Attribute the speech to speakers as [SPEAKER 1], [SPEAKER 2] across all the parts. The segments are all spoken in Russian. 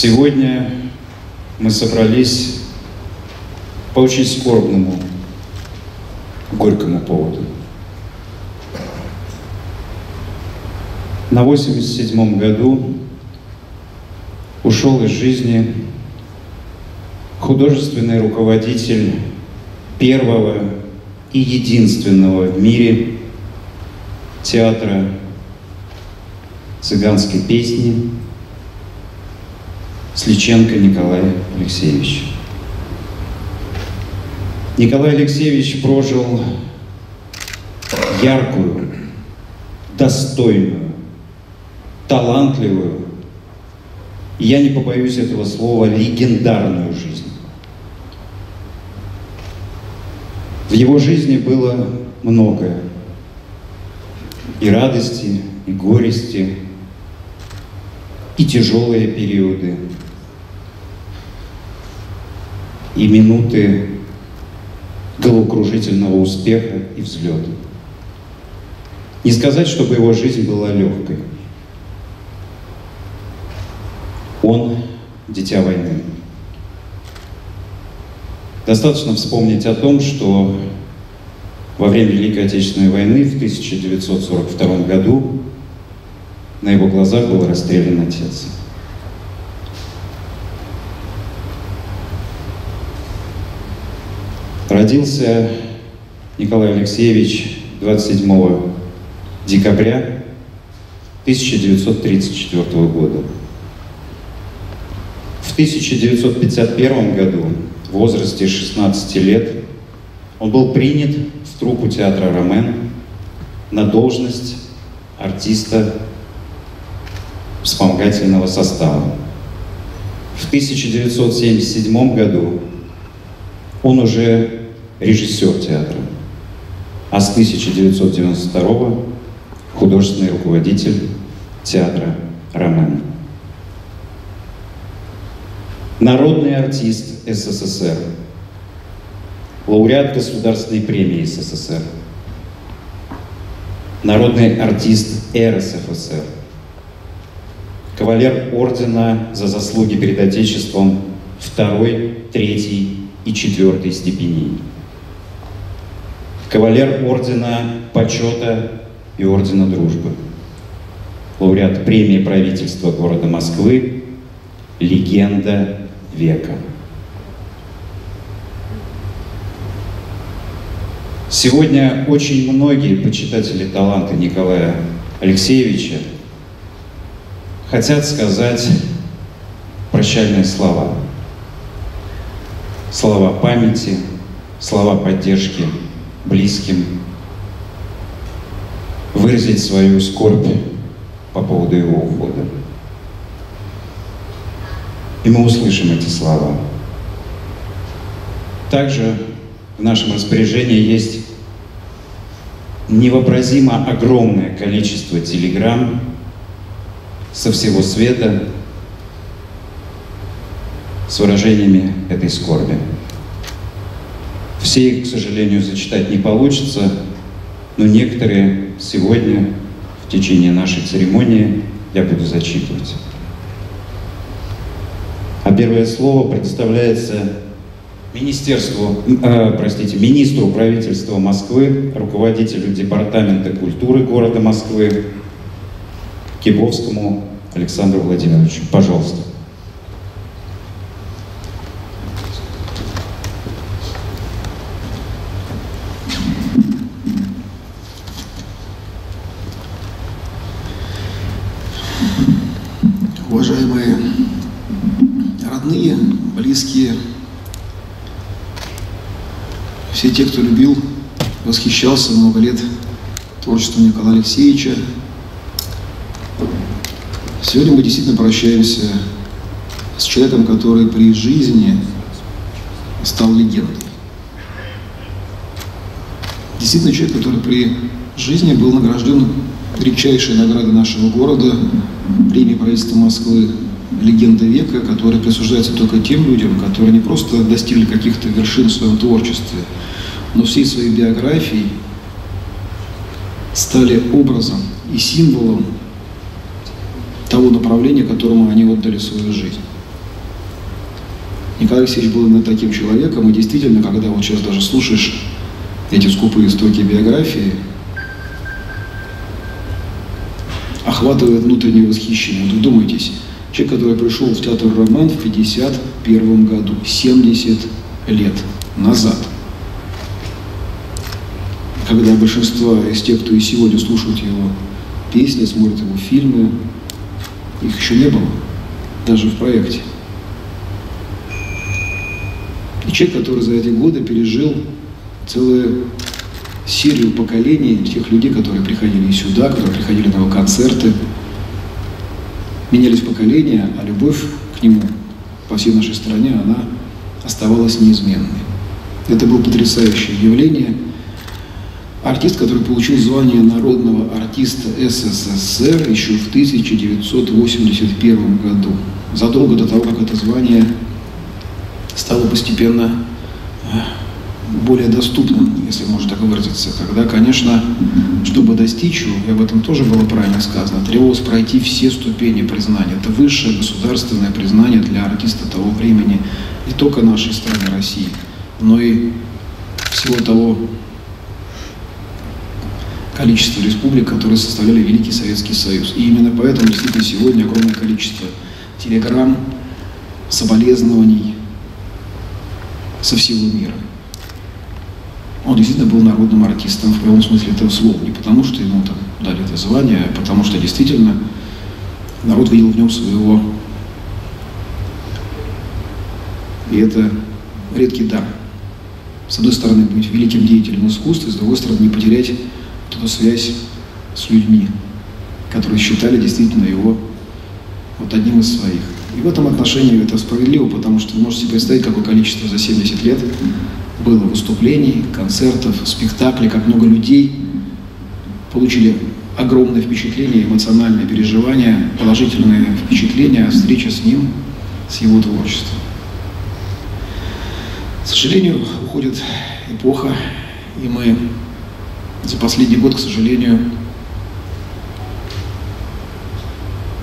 [SPEAKER 1] Сегодня мы собрались по очень скорбному, горькому поводу. На 87 году ушел из жизни художественный руководитель первого и единственного в мире театра цыганской песни Сличенко Николай Алексеевич. Николай Алексеевич прожил яркую, достойную, талантливую, и я не побоюсь этого слова, легендарную жизнь. В его жизни было многое. И радости, и горести, и тяжелые периоды, и минуты головокружительного успеха и взлета. Не сказать, чтобы его жизнь была легкой. Он – дитя войны. Достаточно вспомнить о том, что во время Великой Отечественной войны в 1942 году на его глазах был расстрелян отец. Родился Николай Алексеевич 27 декабря 1934 года. В 1951 году, в возрасте 16 лет, он был принят в труппу театра «Ромен» на должность артиста вспомогательного состава. В 1977 году он уже режиссер театра, а с 1992 художественный руководитель театра «Ромен». Народный артист СССР, лауреат Государственной премии СССР, народный артист РСФСР, кавалер ордена за заслуги перед Отечеством второй, третий и четвертой степеней, кавалер ордена почета и ордена дружбы, лауреат премии правительства города Москвы, легенда века. Сегодня очень многие почитатели таланта Николая Алексеевича хотят сказать прощальные слова. Слова памяти, слова поддержки близким, выразить свою скорбь по поводу его ухода. И мы услышим эти слова. Также в нашем распоряжении есть невообразимо огромное количество телеграмм со всего света с выражениями этой скорби. Все их, к сожалению, зачитать не получится, но некоторые сегодня в течение нашей церемонии я буду зачитывать. А первое слово предоставляется Министерству, э, простите, министру правительства Москвы, руководителю Департамента культуры города Москвы, Кибовскому Александру Владимировичу. Пожалуйста.
[SPEAKER 2] Уважаемые родные, близкие, все те, кто любил, восхищался много лет творчеством Николая Алексеевича, Сегодня мы действительно прощаемся с человеком, который при жизни стал легендой. Действительно человек, который при жизни был награжден редчайшей наградой нашего города, премии правительства Москвы «Легенда века», которая присуждается только тем людям, которые не просто достигли каких-то вершин в своем творчестве, но всей своей биографией стали образом и символом того направления, которому они отдали свою жизнь. Николай Алексеевич был именно таким человеком, и действительно, когда вот сейчас даже слушаешь эти скупые строки биографии, охватывает внутреннее восхищение. Вот вдумайтесь, человек, который пришел в театр «Роман» в 51 году, 70 лет назад. Когда большинство из тех, кто и сегодня слушают его песни, смотрят его фильмы, их еще не было, даже в проекте. И человек, который за эти годы пережил целую серию поколений тех людей, которые приходили сюда, которые приходили на его концерты, менялись поколения, а любовь к нему по всей нашей стране, она оставалась неизменной. Это было потрясающее явление. Артист, который получил звание народного артиста СССР еще в 1981 году, задолго до того, как это звание стало постепенно э, более доступным, если можно так выразиться. Когда, конечно, чтобы достичь его, и об этом тоже было правильно сказано, требовалось пройти все ступени признания. Это высшее государственное признание для артиста того времени, не только нашей страны России, но и всего того количества республик, которые составляли Великий Советский Союз. И именно поэтому действительно сегодня огромное количество телеграмм, соболезнований, со всего мира. Он действительно был народным артистом в прямом смысле этого слова. Не потому, что ему там дали это звание, а потому что действительно народ видел в нем своего. И это редкий дар. С одной стороны, быть великим деятелем искусства, с другой стороны, не потерять вот эту связь с людьми, которые считали действительно его вот одним из своих. И в этом отношении это справедливо, потому что вы можете представить, какое количество за 70 лет было выступлений, концертов, спектаклей, как много людей получили огромное впечатление, эмоциональное переживание, положительное впечатление от встречи с ним, с его творчеством. К сожалению, уходит эпоха, и мы за последний год, к сожалению,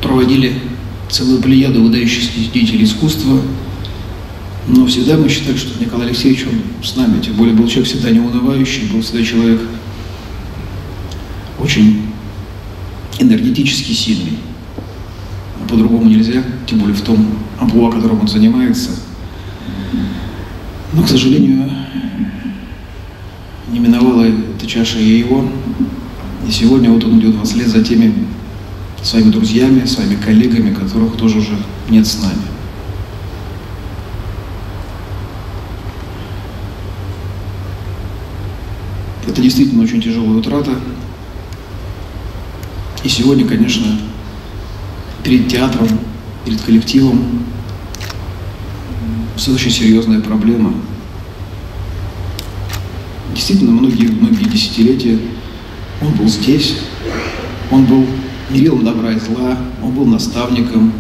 [SPEAKER 2] проводили целую плеяду выдающихся деятелей искусства, но всегда мы считали, что Николай Алексеевич, он с нами, тем более был человек всегда неунывающий, был всегда человек очень энергетически сильный. По-другому нельзя, тем более в том амплуа, которым он занимается. Но, к сожалению, не миновала эта чаша и его. И сегодня вот он идет вслед за теми своими друзьями, своими коллегами, которых тоже уже нет с нами. Это действительно очень тяжелая утрата. И сегодня, конечно, перед театром, перед коллективом все очень серьезная проблема. Действительно, многие, многие десятилетия он был здесь, он был мерилом добра и зла, он был наставником,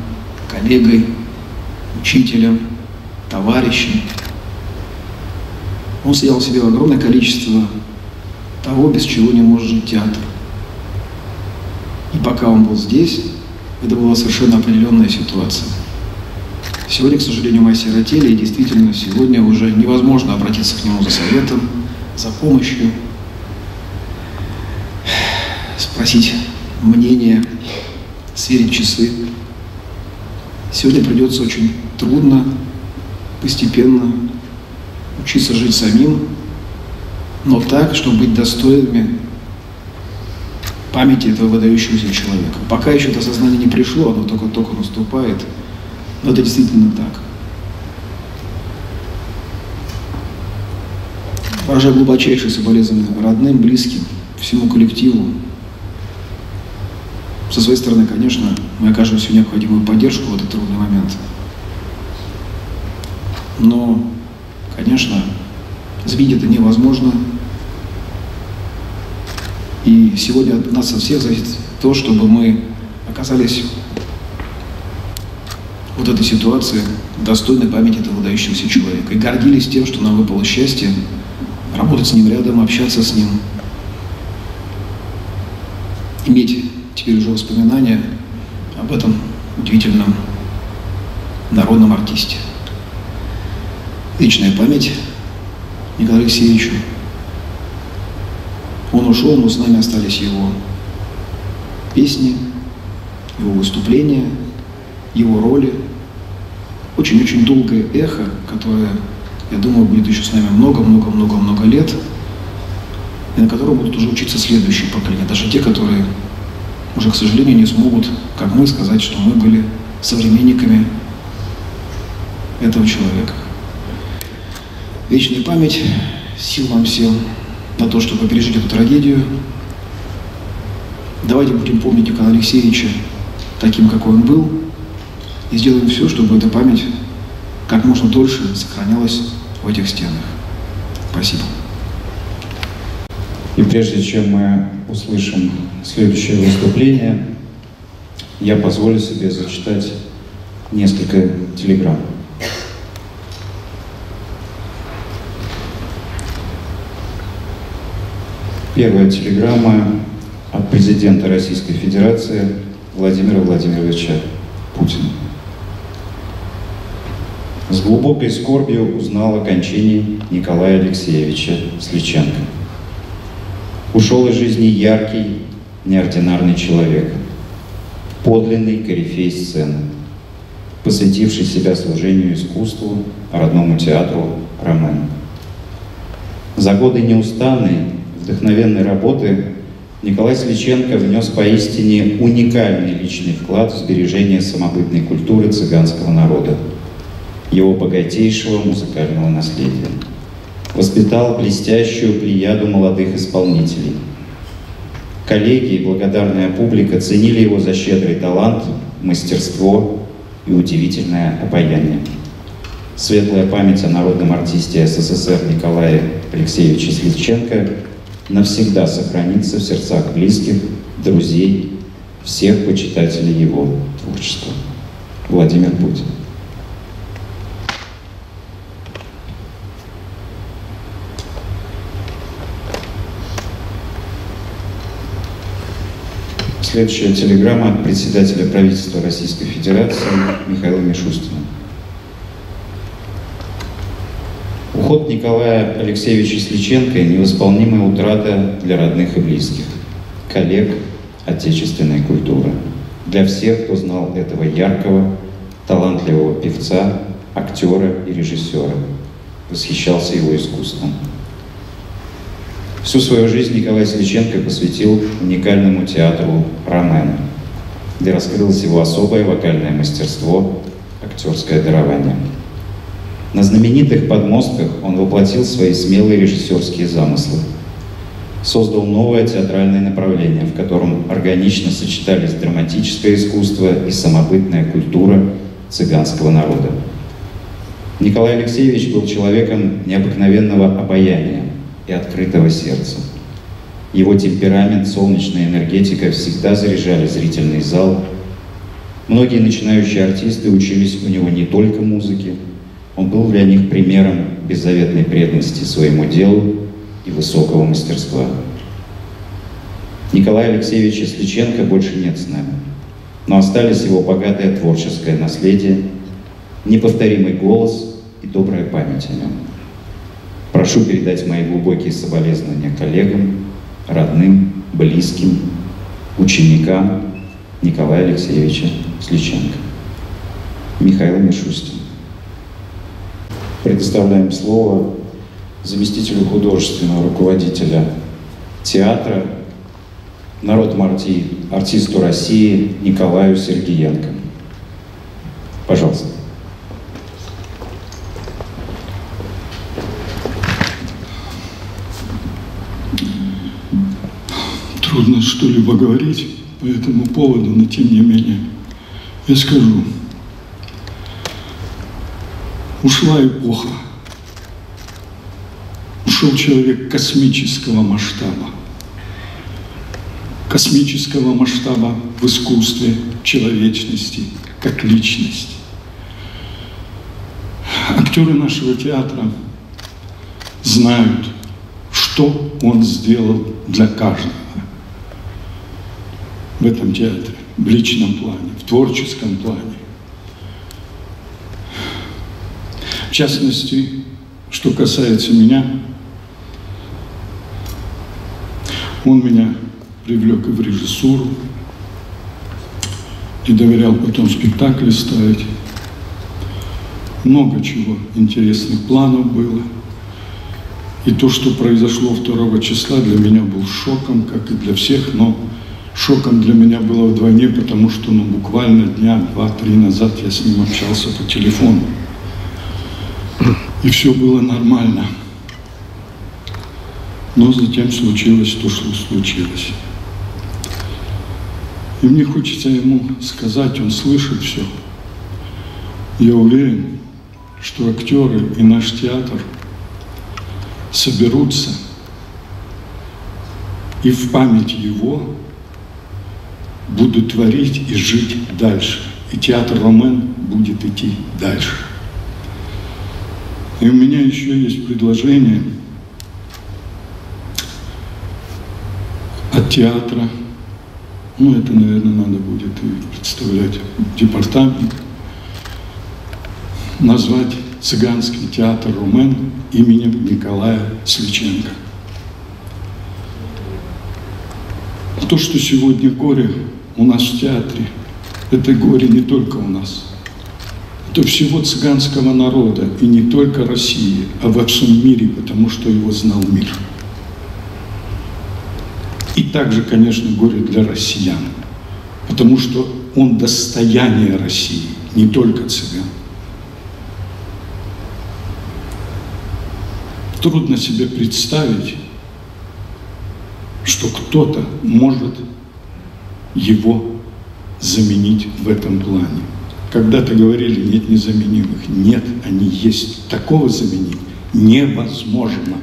[SPEAKER 2] коллегой, учителем, товарищем. Он съел в себе огромное количество того, без чего не может жить театр. И пока он был здесь, это была совершенно определенная ситуация. Сегодня, к сожалению, мы осиротели, и действительно сегодня уже невозможно обратиться к нему за советом, за помощью, спросить мнение, сверить часы. Сегодня придется очень трудно, постепенно учиться жить самим, но так, чтобы быть достойными памяти этого выдающегося человека. Пока еще это сознание не пришло, оно только-только наступает, но это действительно так. Выражаю глубочайшие соболезнования родным, близким, всему коллективу, со своей стороны, конечно, мы окажем всю необходимую поддержку в этот трудный момент. Но, конечно, сбить это невозможно. И сегодня от нас от всех зависит то, чтобы мы оказались вот этой ситуации достойной памяти этого выдающегося человека. И гордились тем, что нам выпало счастье работать с ним рядом, общаться с ним, иметь теперь уже воспоминания об этом удивительном народном артисте. Вечная память Николаю Алексеевичу. Он ушел, но с нами остались его песни, его выступления, его роли. Очень-очень долгое эхо, которое, я думаю, будет еще с нами много-много-много-много лет, и на котором будут уже учиться следующие поколения, даже те, которые уже, к сожалению, не смогут, как мы, сказать, что мы были современниками этого человека. Вечная память, сил вам всем на то, чтобы пережить эту трагедию. Давайте будем помнить Николая Алексеевича таким, какой он был, и сделаем все, чтобы эта память как можно дольше сохранялась в этих стенах. Спасибо.
[SPEAKER 1] И прежде чем мы услышим следующее выступление, я позволю себе зачитать несколько телеграмм. Первая телеграмма от президента Российской Федерации Владимира Владимировича Путина. С глубокой скорбью узнал о кончине Николая Алексеевича Сличенко. Ушел из жизни яркий, неординарный человек, подлинный корифей сцены, посвятивший себя служению искусству, родному театру Ромен. За годы неустанной, вдохновенной работы Николай Сличенко внес поистине уникальный личный вклад в сбережение самобытной культуры цыганского народа, его богатейшего музыкального наследия воспитал блестящую плеяду молодых исполнителей. Коллеги и благодарная публика ценили его за щедрый талант, мастерство и удивительное обаяние. Светлая память о народном артисте СССР Николае Алексеевиче Сличенко навсегда сохранится в сердцах близких, друзей, всех почитателей его творчества. Владимир Путин. Следующая телеграмма от председателя правительства Российской Федерации Михаила Мишустина. Уход Николая Алексеевича Сличенко – невосполнимая утрата для родных и близких, коллег отечественной культуры, для всех, кто знал этого яркого, талантливого певца, актера и режиссера, восхищался его искусством. Всю свою жизнь Николай Сличенко посвятил уникальному театру «Ромен», где раскрылось его особое вокальное мастерство, актерское дарование. На знаменитых подмостках он воплотил свои смелые режиссерские замыслы. Создал новое театральное направление, в котором органично сочетались драматическое искусство и самобытная культура цыганского народа. Николай Алексеевич был человеком необыкновенного обаяния, и открытого сердца. Его темперамент, солнечная энергетика всегда заряжали зрительный зал. Многие начинающие артисты учились у него не только музыке, он был для них примером беззаветной преданности своему делу и высокого мастерства. Николая Алексеевича Сличенко больше нет с нами, но остались его богатое творческое наследие, неповторимый голос и добрая память о нем. Прошу передать мои глубокие соболезнования коллегам, родным, близким, ученикам Николая Алексеевича Сличенко. Михаил Мишустин. Предоставляем слово заместителю художественного руководителя театра, народному арти, артисту России Николаю Сергеенко. Пожалуйста.
[SPEAKER 3] трудно что-либо говорить по этому поводу, но тем не менее я скажу. Ушла эпоха. Ушел человек космического масштаба. Космического масштаба в искусстве, человечности, как личность. Актеры нашего театра знают, что он сделал для каждого в этом театре, в личном плане, в творческом плане. В частности, Что касается меня, он меня привлек и в режиссуру, и доверял потом спектакли ставить. Много чего интересных планов было. И то, что произошло 2 числа, для меня был шоком, как и для всех, но шоком для меня было вдвойне, потому что ну, буквально дня два-три назад я с ним общался по телефону. И все было нормально. Но затем случилось то, что случилось. И мне хочется ему сказать, он слышит все. Я уверен, что актеры и наш театр соберутся и в память его будут творить и жить дальше. И театр Ромен будет идти дальше. И у меня еще есть предложение от театра ну, это, наверное, надо будет и представлять департамент. Назвать цыганский театр Румен именем Николая Сличенко. То, что сегодня горе у нас в театре, это горе не только у нас. Это всего цыганского народа, и не только России, а во всем мире, потому что его знал мир. И также, конечно, горе для россиян, потому что он достояние России, не только цыган. Трудно себе представить, что кто-то может его заменить в этом плане. Когда-то говорили, нет незаменимых. Нет, они есть. Такого заменить невозможно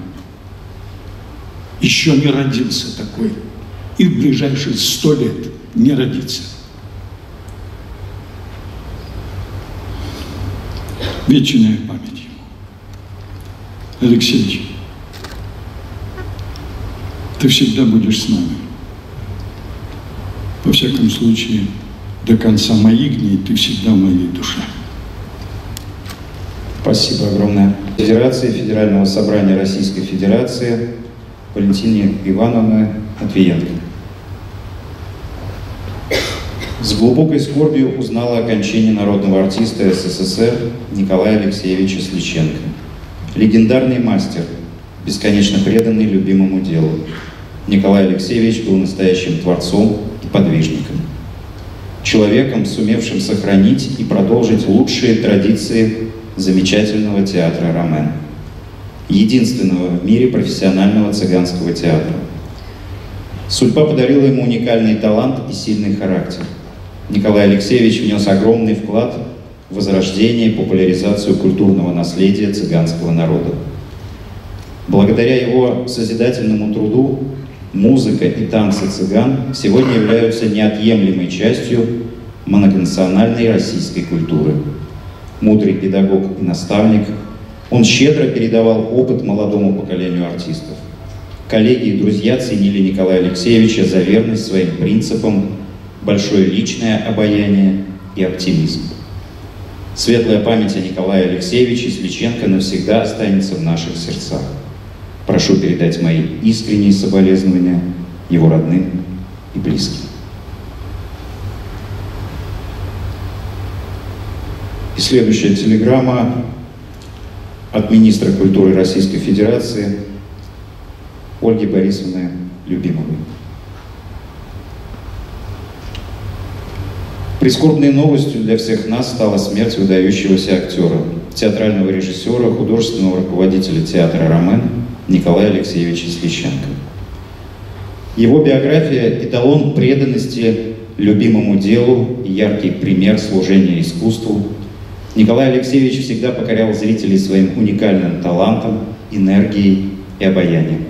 [SPEAKER 3] еще не родился такой. И в ближайшие сто лет не родится. Вечная память ему. Алексеевич, ты всегда будешь с нами. Во всяком случае, до конца моих дней ты всегда в моей душе.
[SPEAKER 1] Спасибо огромное. Федерации Федерального собрания Российской Федерации Валентине Ивановны Матвиенко. С глубокой скорбью узнала о кончине народного артиста СССР Николая Алексеевича Сличенко. Легендарный мастер, бесконечно преданный любимому делу. Николай Алексеевич был настоящим творцом и подвижником. Человеком, сумевшим сохранить и продолжить лучшие традиции замечательного театра «Ромен» единственного в мире профессионального цыганского театра. Судьба подарила ему уникальный талант и сильный характер. Николай Алексеевич внес огромный вклад в возрождение и популяризацию культурного наследия цыганского народа. Благодаря его созидательному труду музыка и танцы цыган сегодня являются неотъемлемой частью многонациональной российской культуры. Мудрый педагог и наставник – он щедро передавал опыт молодому поколению артистов. Коллеги и друзья ценили Николая Алексеевича за верность своим принципам, большое личное обаяние и оптимизм. Светлая память о Николае Алексеевиче Сличенко навсегда останется в наших сердцах. Прошу передать мои искренние соболезнования его родным и близким. Следующая телеграмма от министра культуры Российской Федерации Ольги Борисовны Любимовой. Прискорбной новостью для всех нас стала смерть выдающегося актера, театрального режиссера, художественного руководителя театра «Ромен» Николая Алексеевича Слещенко. Его биография – эталон преданности любимому делу и яркий пример служения искусству – Николай Алексеевич всегда покорял зрителей своим уникальным талантом, энергией и обаянием.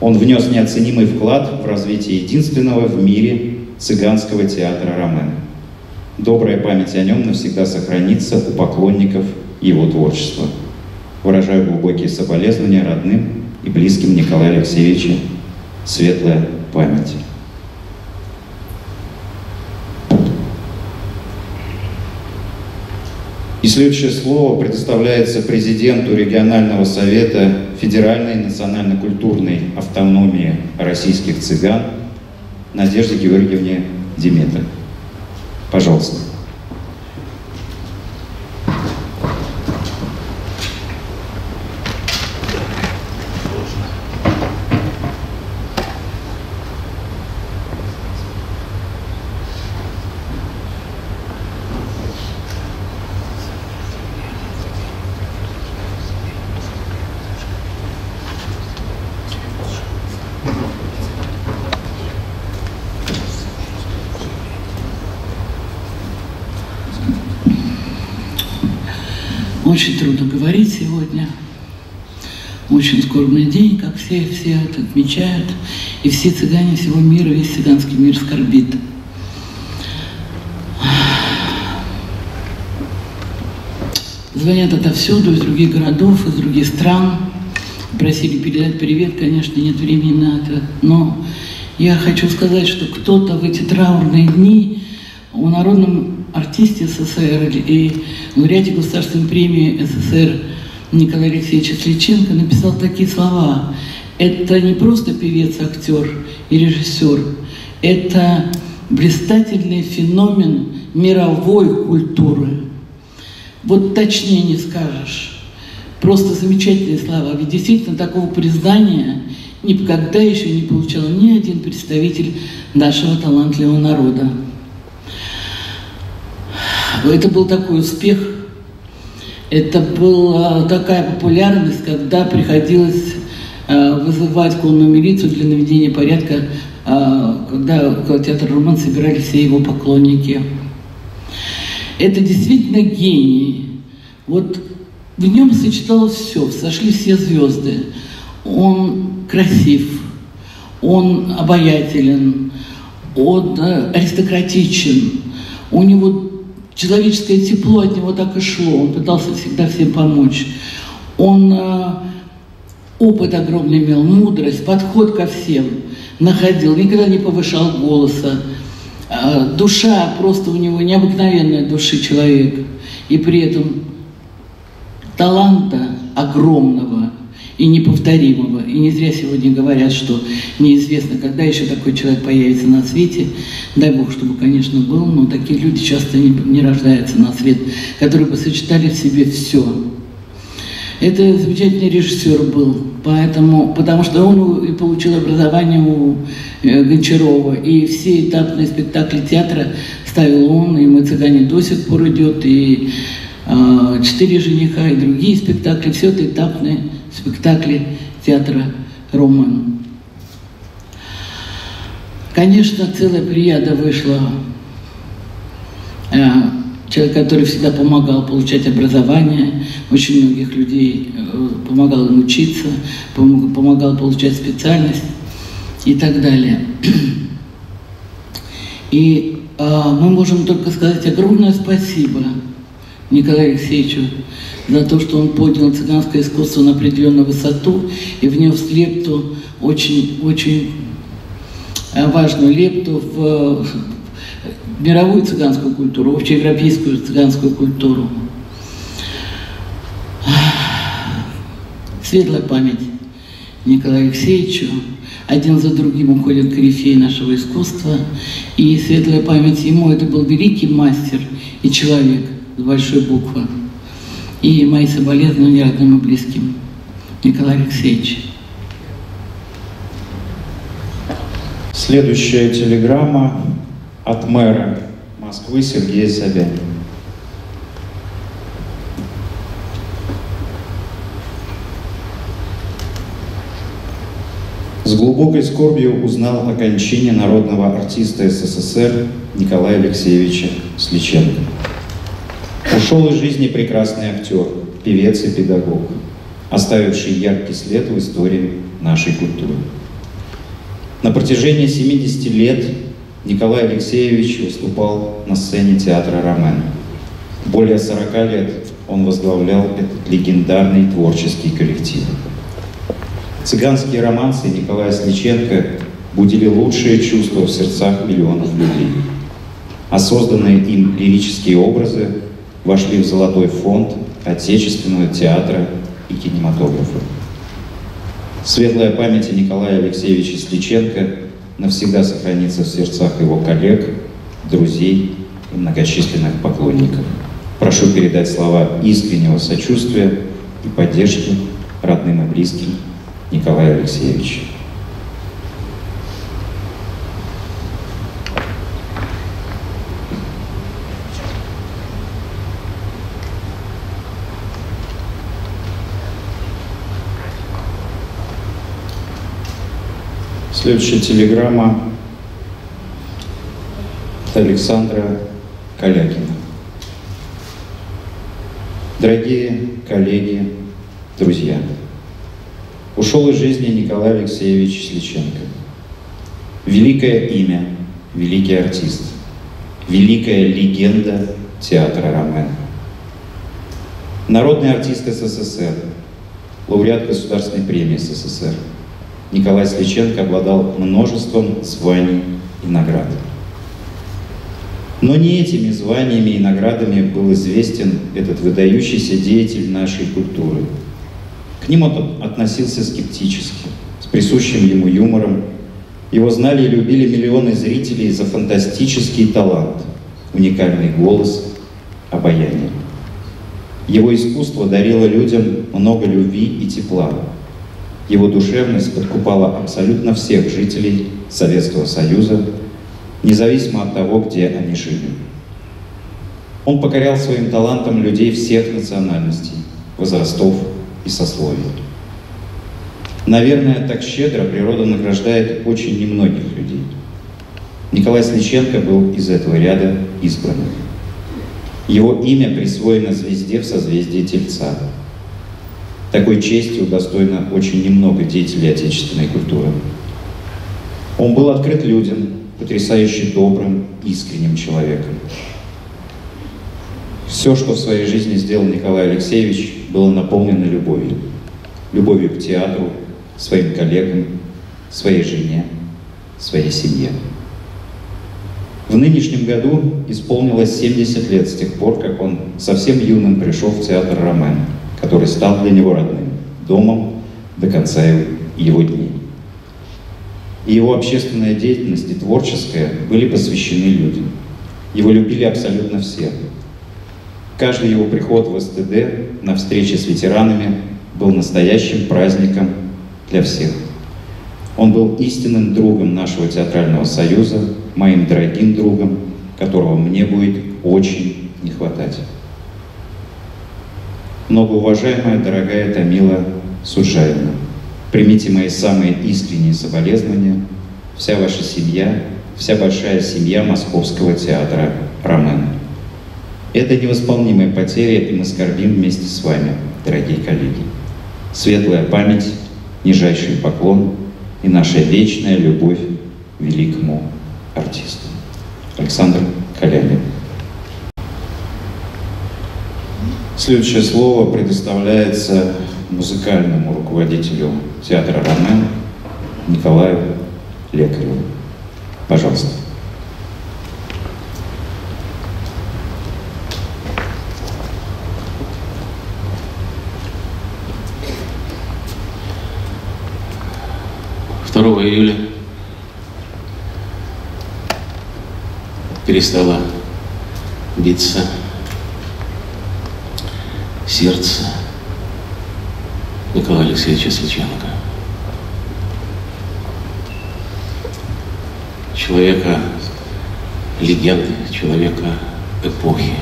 [SPEAKER 1] Он внес неоценимый вклад в развитие единственного в мире цыганского театра «Ромен». Добрая память о нем навсегда сохранится у поклонников его творчества. Выражаю глубокие соболезнования родным и близким Николая Алексеевича. Светлая память. И следующее слово предоставляется президенту регионального совета Федеральной национально-культурной автономии российских цыган Надежде Георгиевне Диметр. Пожалуйста.
[SPEAKER 4] Очень трудно говорить сегодня. Очень скорбный день, как все, все это отмечают. И все цыгане всего мира, весь цыганский мир скорбит. Звонят отовсюду, из других городов, из других стран. Просили передать привет, конечно, нет времени на это. Но я хочу сказать, что кто-то в эти траурные дни у народном артисте СССР и лауреате Государственной премии СССР Николая Алексеевича Сличенко написал такие слова. Это не просто певец, актер и режиссер, это блистательный феномен мировой культуры. Вот точнее не скажешь. Просто замечательные слова. Ведь действительно такого признания никогда еще не получал ни один представитель нашего талантливого народа. Это был такой успех, это была такая популярность, когда приходилось э, вызывать конную милицию для наведения порядка, э, когда около театра «Роман» собирались все его поклонники. Это действительно гений. Вот в нем сочеталось все, сошли все звезды. Он красив, он обаятелен, он э, аристократичен, у него человеческое тепло от него так и шло, он пытался всегда всем помочь. Он э, опыт огромный имел, мудрость, подход ко всем находил, никогда не повышал голоса. Э, душа просто у него необыкновенная души человек, и при этом таланта огромного – и неповторимого. И не зря сегодня говорят, что неизвестно, когда еще такой человек появится на свете. Дай Бог, чтобы, конечно, был, но такие люди часто не, не рождаются на свет, которые бы сочетали в себе все. Это замечательный режиссер был, поэтому, потому что он и получил образование у э, Гончарова, и все этапные спектакли театра ставил он, и «Мы цыгане» до сих пор идет, и э, «Четыре жениха», и другие спектакли, все это этапные спектакли театра «Роман». Конечно, целая прияда вышла. Э, человек, который всегда помогал получать образование, очень многих людей э, помогал им учиться, помогал получать специальность и так далее. И э, мы можем только сказать огромное спасибо Николаю Алексеевичу за то, что он поднял цыганское искусство на определенную высоту и внес лепту, очень, очень э, важную лепту в мировую цыганскую культуру, общеевропейскую цыганскую культуру. Светлая память Николаю Алексеевичу. Один за другим уходят корифеи нашего искусства. И светлая память ему, это был великий мастер и человек с большой буквы и мои соболезнования родным и близким. Николай Алексеевич.
[SPEAKER 1] Следующая телеграмма от мэра Москвы Сергея Собянина. С глубокой скорбью узнал о кончине народного артиста СССР Николая Алексеевича Сличенко. Ушел из жизни прекрасный актер, певец и педагог, оставивший яркий след в истории нашей культуры. На протяжении 70 лет Николай Алексеевич выступал на сцене театра «Ромен». Более 40 лет он возглавлял этот легендарный творческий коллектив. Цыганские романсы Николая Сличенко будили лучшие чувства в сердцах миллионов людей, а созданные им лирические образы вошли в золотой фонд отечественного театра и кинематографа. Светлая память о Николае Алексеевиче Сличенко навсегда сохранится в сердцах его коллег, друзей и многочисленных поклонников. Прошу передать слова искреннего сочувствия и поддержки родным и близким Николая Алексеевича. Следующая телеграмма от Александра Калякина. Дорогие коллеги, друзья, ушел из жизни Николай Алексеевич Сличенко. Великое имя, великий артист, великая легенда театра Ромен. Народный артист СССР, лауреат Государственной премии СССР – Николай Сличенко обладал множеством званий и наград. Но не этими званиями и наградами был известен этот выдающийся деятель нашей культуры. К ним он относился скептически, с присущим ему юмором. Его знали и любили миллионы зрителей за фантастический талант, уникальный голос, обаяние. Его искусство дарило людям много любви и тепла, его душевность подкупала абсолютно всех жителей Советского Союза, независимо от того, где они жили. Он покорял своим талантом людей всех национальностей, возрастов и сословий. Наверное, так щедро природа награждает очень немногих людей. Николай Сличенко был из этого ряда избранных. Его имя присвоено звезде в созвездии Тельца – такой чести удостоено очень немного деятелей отечественной культуры. Он был открыт людям, потрясающе добрым, искренним человеком. Все, что в своей жизни сделал Николай Алексеевич, было наполнено любовью. Любовью к театру, своим коллегам, своей жене, своей семье. В нынешнем году исполнилось 70 лет с тех пор, как он совсем юным пришел в театр «Ромен», который стал для него родным, домом до конца его дней. И его общественная деятельность и творческая были посвящены людям. Его любили абсолютно все. Каждый его приход в СТД на встрече с ветеранами был настоящим праздником для всех. Он был истинным другом нашего театрального союза, моим дорогим другом, которого мне будет очень не хватать. Многоуважаемая, дорогая Тамила Суджаевна, примите мои самые искренние соболезнования, вся ваша семья, вся большая семья Московского театра «Ромен». Это невосполнимая потеря, и мы скорбим вместе с вами, дорогие коллеги. Светлая память, нижайший поклон и наша вечная любовь великому артисту. Александр Калянин. Следующее слово предоставляется музыкальному руководителю театра «Ромен» Николаю Лекареву. Пожалуйста.
[SPEAKER 5] Второго июля перестала биться сердце Николая Алексеевича Сличенко. Человека легенды, человека эпохи,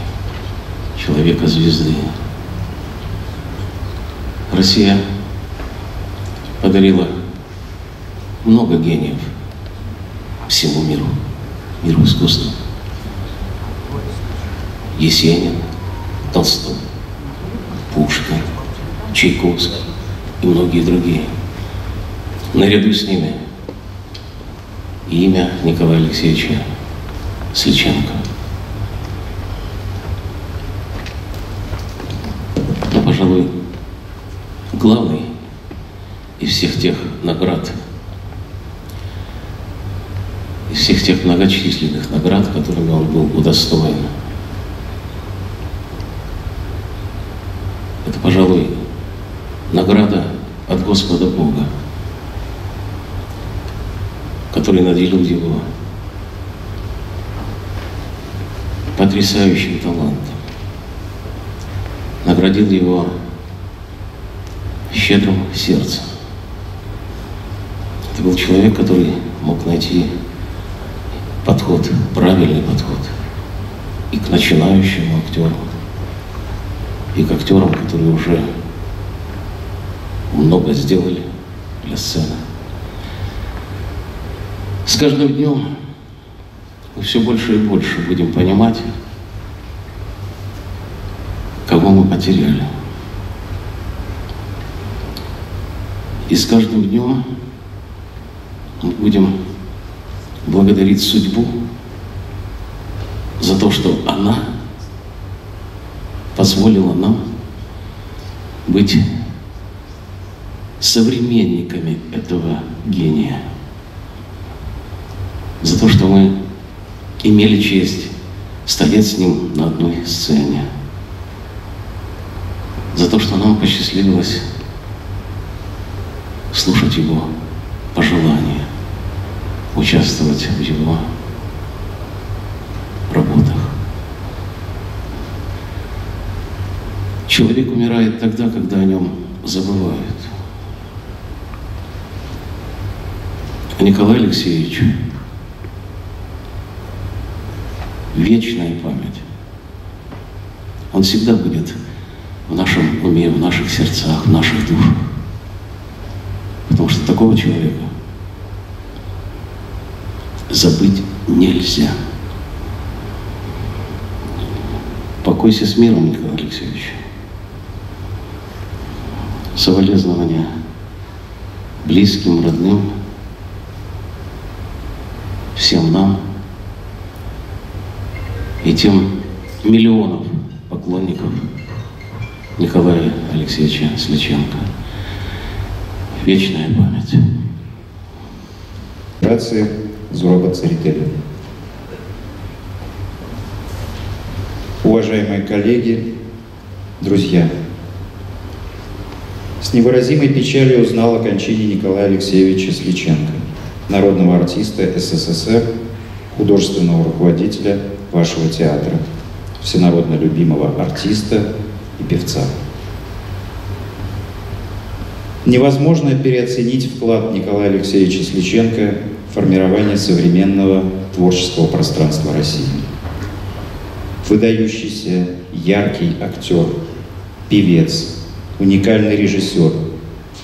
[SPEAKER 5] человека звезды. Россия подарила много гениев всему миру, миру искусства. Есенин, Толстой, Пушкин, Чайковский и многие другие. Наряду с ними имя Николая Алексеевича Сличенко. Но, пожалуй, главный из всех тех наград, из всех тех многочисленных наград, которыми он был удостоен – Господа Бога, который наделил его потрясающим талантом, наградил его щедрым сердцем. Это был человек, который мог найти подход, правильный подход и к начинающему актеру, и к актерам, которые уже много сделали для сцены. С каждым днем мы все больше и больше будем понимать, кого мы потеряли. И с каждым днем мы будем благодарить судьбу за то, что она позволила нам быть современниками этого гения. За то, что мы имели честь стоять с ним на одной сцене. За то, что нам посчастливилось слушать его пожелания, участвовать в его работах. Человек умирает тогда, когда о нем забывают. Николай Алексеевич вечная память. Он всегда будет в нашем уме, в наших сердцах, в наших душах. Потому что такого человека забыть нельзя. Покойся с миром, Николай Алексеевич. Соболезнования близким, родным, всем нам и тем миллионов поклонников Николая Алексеевича Сличенко. Вечная память.
[SPEAKER 1] Операции Зураба Царителя. Уважаемые коллеги, друзья, с невыразимой печалью узнал о кончине Николая Алексеевича Сличенко, народного артиста СССР, художественного руководителя вашего театра, всенародно любимого артиста и певца. Невозможно переоценить вклад Николая Алексеевича Сличенко в формирование современного творческого пространства России. Выдающийся, яркий актер, певец, уникальный режиссер,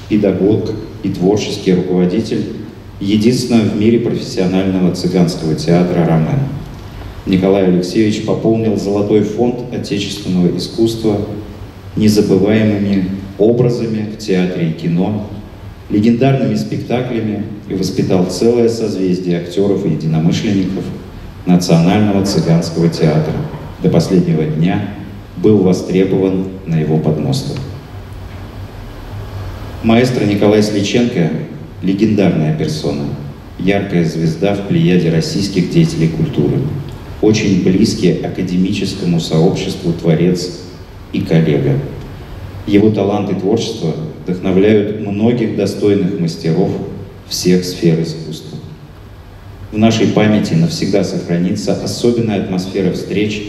[SPEAKER 1] педагог и творческий руководитель единственного в мире профессионального цыганского театра «Ромен». Николай Алексеевич пополнил золотой фонд отечественного искусства незабываемыми образами в театре и кино, легендарными спектаклями и воспитал целое созвездие актеров и единомышленников Национального цыганского театра. До последнего дня был востребован на его подмостах. Маэстро Николай Сличенко – легендарная персона, яркая звезда в плеяде российских деятелей культуры, очень близкий академическому сообществу творец и коллега. Его талант и творчество вдохновляют многих достойных мастеров всех сфер искусства. В нашей памяти навсегда сохранится особенная атмосфера встреч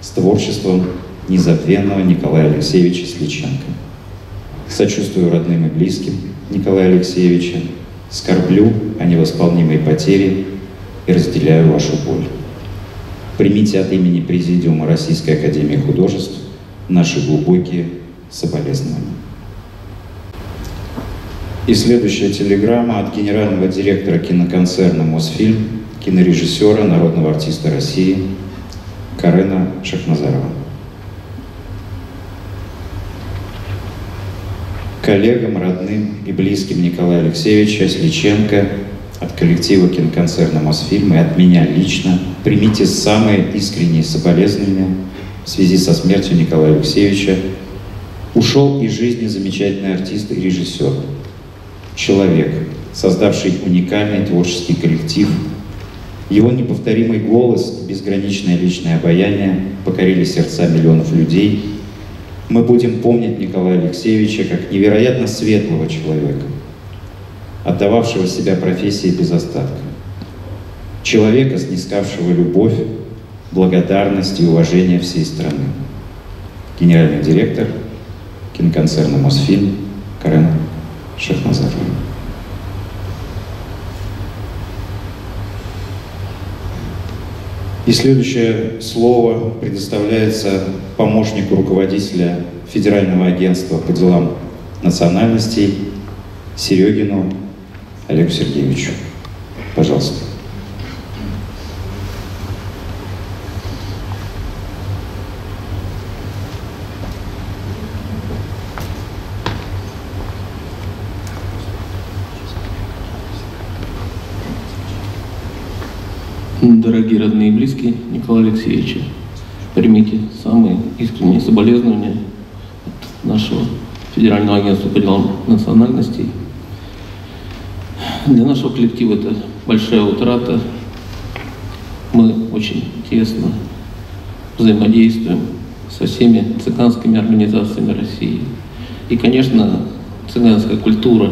[SPEAKER 1] с творчеством незабвенного Николая Алексеевича Сличенко. Сочувствую родным и близким Николая Алексеевича, скорблю о невосполнимой потере и разделяю вашу боль. Примите от имени Президиума Российской Академии Художеств наши глубокие соболезнования. И следующая телеграмма от генерального директора киноконцерна «Мосфильм», кинорежиссера, народного артиста России Карена Шахназарова. Коллегам, родным и близким Николая Алексеевича Сличенко от коллектива киноконцерна «Мосфильм» и от меня лично примите самые искренние соболезнования в связи со смертью Николая Алексеевича. Ушел из жизни замечательный артист и режиссер, человек, создавший уникальный творческий коллектив. Его неповторимый голос и безграничное личное обаяние покорили сердца миллионов людей. Мы будем помнить Николая Алексеевича как невероятно светлого человека, отдававшего себя профессии без остатка. Человека, снискавшего любовь, благодарность и уважение всей страны. Генеральный директор киноконцерна «Мосфильм» Карен Шахназарова. И следующее слово предоставляется помощнику руководителя Федерального агентства по делам национальностей Серегину Олегу Сергеевичу. Пожалуйста.
[SPEAKER 6] Дорогие родные и близкие Николая Алексеевича, примите самые искренние соболезнования от нашего Федерального агентства по делам национальностей. Для нашего коллектива это большая утрата. Мы очень тесно взаимодействуем со всеми цыганскими организациями России. И, конечно, цыганская культура,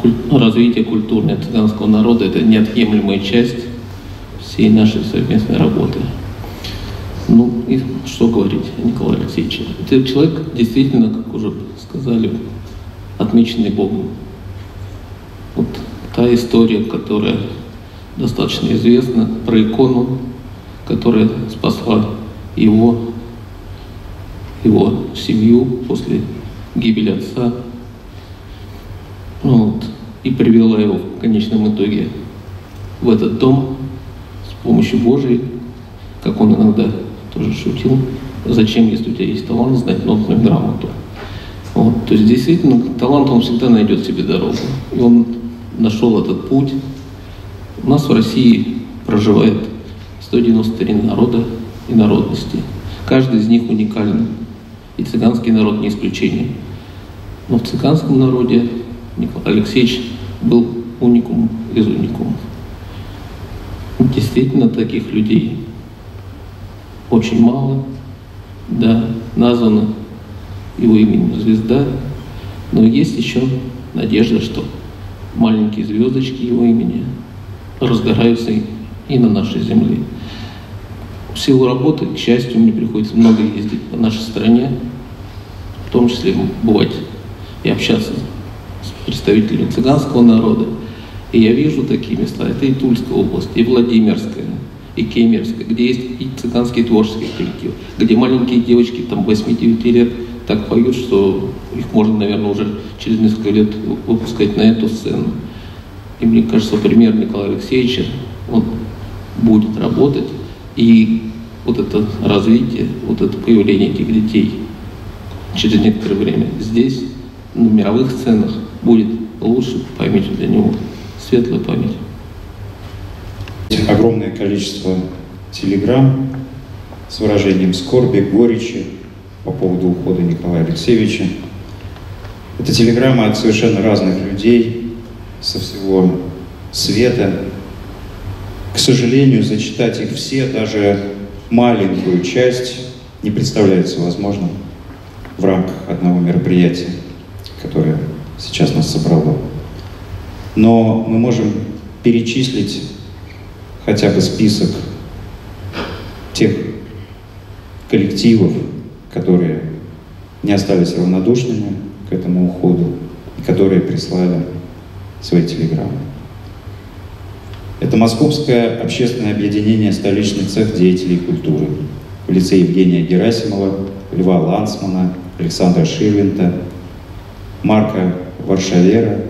[SPEAKER 6] куль- развитие культурное цыганского народа – это неотъемлемая часть всей нашей совместной работы. Ну и что говорить о Николае Алексеевиче? Это человек действительно, как уже сказали, отмеченный Богом. Вот та история, которая достаточно известна, про икону, которая спасла его, его семью после гибели отца, вот, и привела его в конечном итоге в этот дом помощью Божией, как он иногда тоже шутил, зачем, если у тебя есть талант, знать нотную грамоту. Вот, то есть действительно талант он всегда найдет себе дорогу. И он нашел этот путь. У нас в России проживает 193 народа и народности. Каждый из них уникален. И цыганский народ не исключение. Но в цыганском народе Николай Алексеевич был уникум из уникумов. Действительно, таких людей очень мало. Да, названа его именем звезда, но есть еще надежда, что маленькие звездочки его имени разгораются и- на нашей земле. В силу работы, к счастью, мне приходится много ездить по нашей стране, в том числе бывать и общаться с представителями цыганского народа. И я вижу такие места. Это и Тульская область, и Владимирская, и Кемеровская, где есть и цыганские творческие коллективы, где маленькие девочки там 8-9 лет так поют, что их можно, наверное, уже через несколько лет выпускать на эту сцену. И мне кажется, пример Николая Алексеевича, он будет работать, и вот это развитие, вот это появление этих детей через некоторое время здесь, на мировых сценах, будет лучше памятью для него, светлая память.
[SPEAKER 1] Огромное количество телеграмм с выражением скорби, горечи по поводу ухода Николая Алексеевича. Это телеграммы от совершенно разных людей со всего света. К сожалению, зачитать их все, даже маленькую часть, не представляется возможным в рамках одного мероприятия, которое сейчас нас собрало. Но мы можем перечислить хотя бы список тех коллективов, которые не остались равнодушными к этому уходу и которые прислали свои телеграммы. Это Московское общественное объединение «Столичный цех деятелей культуры» в лице Евгения Герасимова, Льва Лансмана, Александра Ширвинта, Марка Варшавера,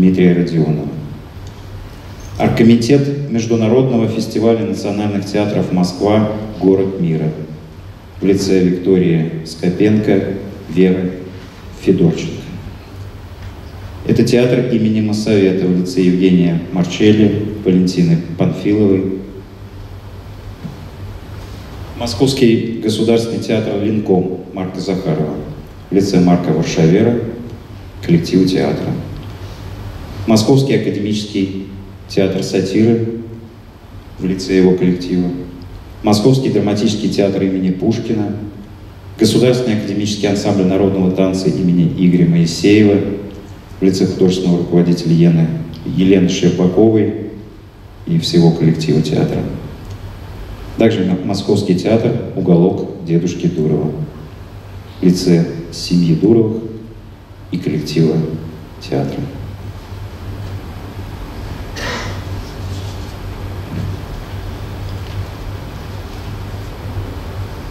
[SPEAKER 1] Дмитрия Родионова. Аркомитет Международного фестиваля национальных театров «Москва. Город мира» в лице Виктории Скопенко, Веры Федорченко. Это театр имени Моссовета в лице Евгения Марчелли, Валентины Панфиловой. Московский государственный театр «Линком» Марка Захарова в лице Марка Варшавера, коллектива театра. Московский академический театр сатиры в лице его коллектива. Московский драматический театр имени Пушкина, Государственный академический ансамбль народного танца имени Игоря Моисеева в лице художественного руководителя Елены, Елены Щербаковой и всего коллектива театра. Также Московский театр «Уголок дедушки Дурова» в лице семьи Дуровых и коллектива театра.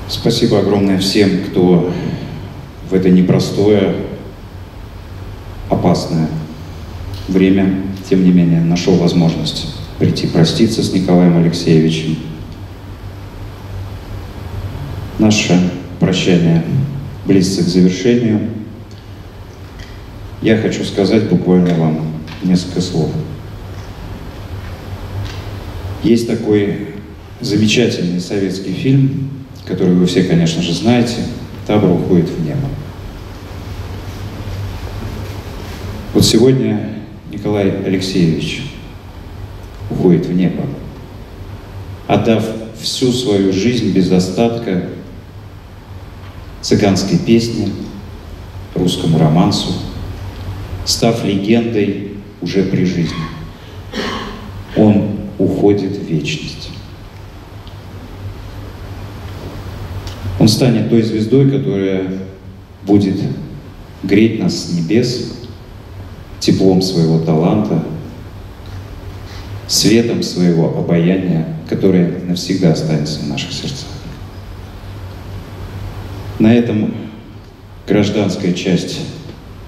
[SPEAKER 1] Спасибо огромное всем, кто в это непростое, опасное время, тем не менее, нашел возможность прийти проститься с Николаем Алексеевичем. Наше прощание близится к завершению. Я хочу сказать буквально вам несколько слов. Есть такой замечательный советский фильм который вы все, конечно же, знаете, табор уходит в небо. Вот сегодня Николай Алексеевич уходит в небо, отдав всю свою жизнь без остатка цыганской песне, русскому романсу, став легендой уже при жизни. Он уходит в вечность. Станет той звездой, которая будет греть нас с небес теплом своего таланта, светом своего обаяния, которое навсегда останется в наших сердцах. На этом гражданская часть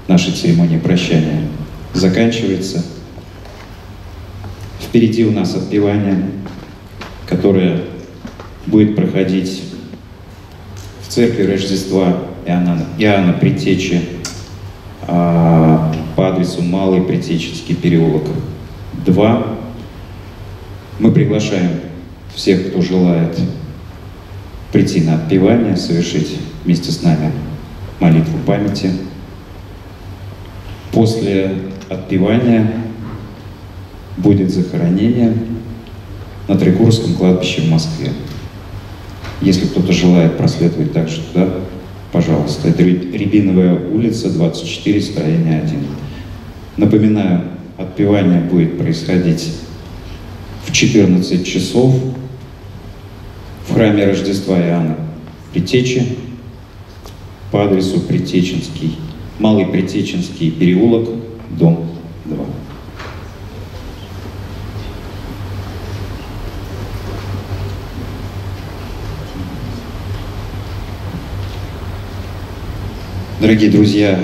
[SPEAKER 1] нашей церемонии прощания заканчивается. Впереди у нас отпевание, которое будет проходить церкви Рождества Иоанна, Иоанна Притечи а, по адресу Малый Притеческий переулок 2. Мы приглашаем всех, кто желает прийти на отпевание, совершить вместе с нами молитву памяти. После отпевания будет захоронение на Трикурском кладбище в Москве. Если кто-то желает проследовать также туда, пожалуйста. Это Рябиновая улица, 24, строение 1. Напоминаю, отпевание будет происходить в 14 часов в храме Рождества Иоанна Притечи по адресу Притеченский, Малый Притеченский переулок, дом 2. Дорогие друзья,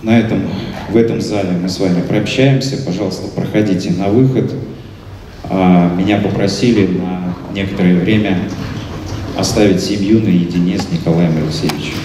[SPEAKER 1] на этом, в этом зале мы с вами прощаемся. Пожалуйста, проходите на выход. А, меня попросили на некоторое время оставить семью наедине с Николаем Алексеевичем.